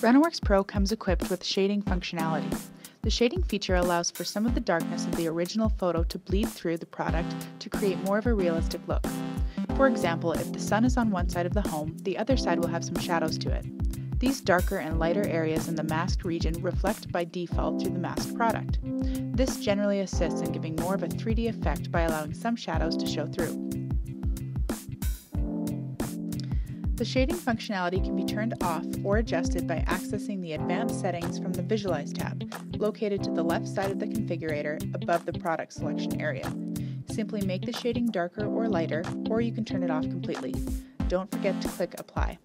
RenoWorks Pro comes equipped with shading functionality. The shading feature allows for some of the darkness of the original photo to bleed through the product to create more of a realistic look. For example, if the sun is on one side of the home, the other side will have some shadows to it. These darker and lighter areas in the masked region reflect by default through the masked product. This generally assists in giving more of a 3D effect by allowing some shadows to show through. The shading functionality can be turned off or adjusted by accessing the Advanced Settings from the Visualize tab, located to the left side of the configurator above the product selection area. Simply make the shading darker or lighter, or you can turn it off completely. Don't forget to click Apply.